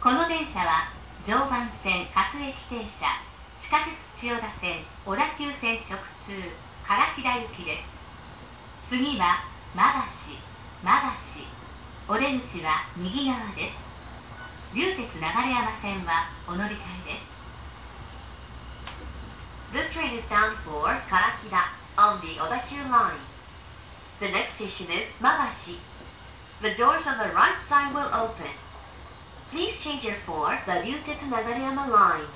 この電車は常磐線各駅停車地下鉄千代田線小田急線直通唐木田行きです次は馬橋馬橋お出口は右側です流鉄流山線はお乗り換えです This train is bound for Karakida on the Odakyu line. The next station is Magashi. The doors on the right side will open. Please change your for the Ryutetsu line.